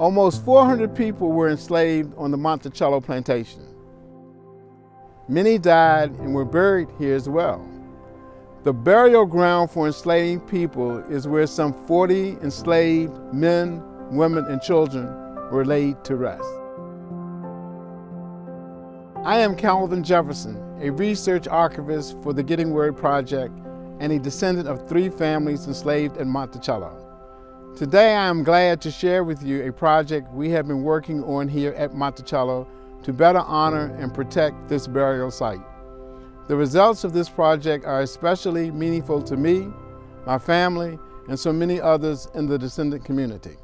Almost 400 people were enslaved on the Monticello plantation. Many died and were buried here as well. The burial ground for enslaved people is where some 40 enslaved men, women, and children were laid to rest. I am Calvin Jefferson, a research archivist for the Getting Word Project and a descendant of three families enslaved at Monticello. Today I am glad to share with you a project we have been working on here at Monticello to better honor and protect this burial site. The results of this project are especially meaningful to me, my family, and so many others in the descendant community.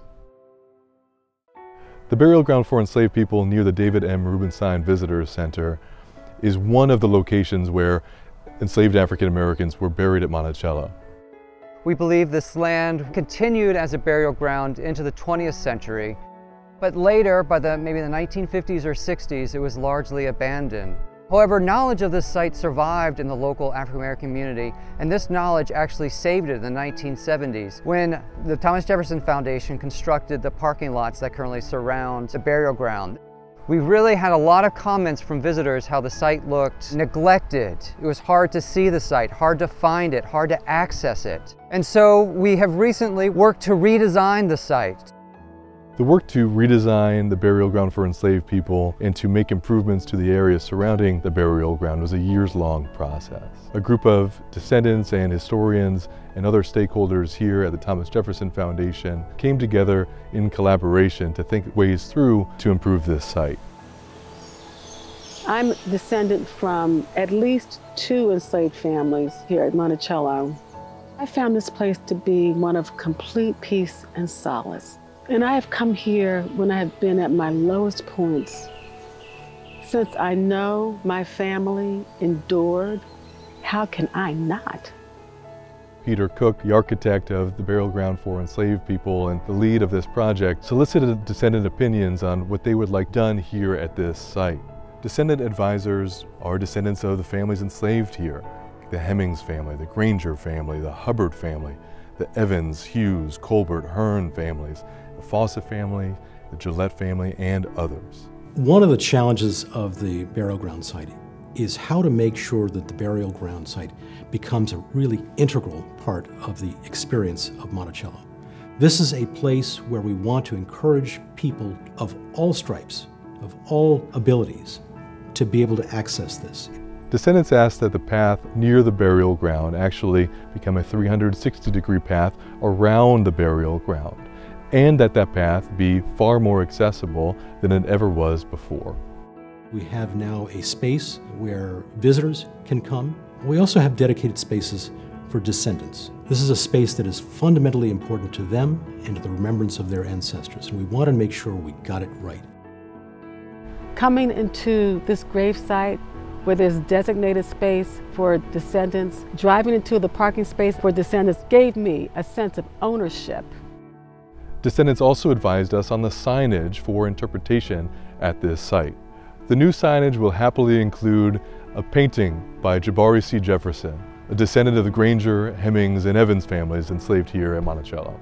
The burial ground for enslaved people near the David M. Rubenstein Visitor Center is one of the locations where enslaved African Americans were buried at Monticello. We believe this land continued as a burial ground into the 20th century, but later, by the maybe the 1950s or 60s, it was largely abandoned. However, knowledge of this site survived in the local African American community, and this knowledge actually saved it in the 1970s when the Thomas Jefferson Foundation constructed the parking lots that currently surround the burial ground. We really had a lot of comments from visitors how the site looked neglected. It was hard to see the site, hard to find it, hard to access it. And so we have recently worked to redesign the site the work to redesign the burial ground for enslaved people and to make improvements to the area surrounding the burial ground was a years-long process. A group of descendants and historians and other stakeholders here at the Thomas Jefferson Foundation came together in collaboration to think ways through to improve this site. I'm descendant from at least two enslaved families here at Monticello. I found this place to be one of complete peace and solace. And I have come here when I have been at my lowest points. Since I know my family endured, how can I not? Peter Cook, the architect of the burial ground for enslaved people and the lead of this project, solicited descendant opinions on what they would like done here at this site. Descendant advisors are descendants of the families enslaved here, the Hemings family, the Granger family, the Hubbard family, the Evans, Hughes, Colbert, Hern families, Fossett family, the Gillette family, and others. One of the challenges of the burial ground site is how to make sure that the burial ground site becomes a really integral part of the experience of Monticello. This is a place where we want to encourage people of all stripes, of all abilities, to be able to access this. Descendants asked that the path near the burial ground actually become a 360 degree path around the burial ground and that that path be far more accessible than it ever was before. We have now a space where visitors can come. We also have dedicated spaces for descendants. This is a space that is fundamentally important to them and to the remembrance of their ancestors, and we want to make sure we got it right. Coming into this gravesite where there's designated space for descendants, driving into the parking space for descendants gave me a sense of ownership Descendants also advised us on the signage for interpretation at this site. The new signage will happily include a painting by Jabari C. Jefferson, a descendant of the Granger, Hemings, and Evans families enslaved here at Monticello.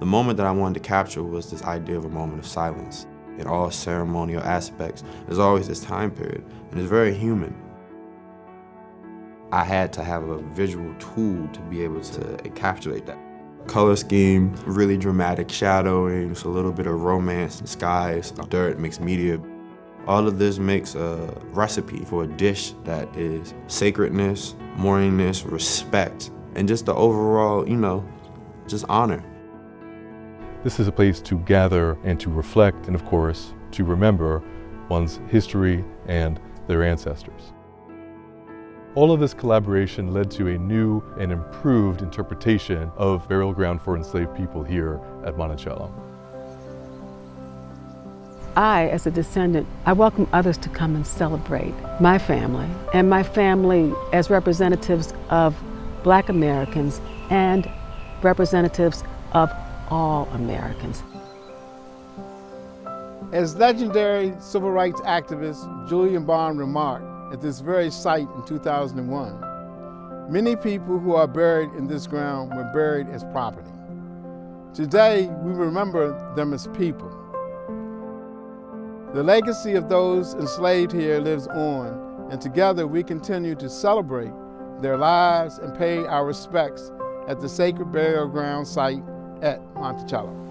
The moment that I wanted to capture was this idea of a moment of silence. In all ceremonial aspects, there's always this time period, and it's very human. I had to have a visual tool to be able to encapsulate that. Color scheme, really dramatic shadowing, just a little bit of romance in skies, dirt, mixed media. All of this makes a recipe for a dish that is sacredness, mourningness, respect, and just the overall, you know, just honor. This is a place to gather and to reflect and, of course, to remember one's history and their ancestors. All of this collaboration led to a new and improved interpretation of burial ground for enslaved people here at Monticello. I, as a descendant, I welcome others to come and celebrate my family and my family as representatives of black Americans and representatives of all Americans. As legendary civil rights activist Julian Bond remarked, at this very site in 2001. Many people who are buried in this ground were buried as property. Today, we remember them as people, The legacy of those enslaved here lives on, and together we continue to celebrate their lives and pay our respects at the sacred burial ground site at Monticello.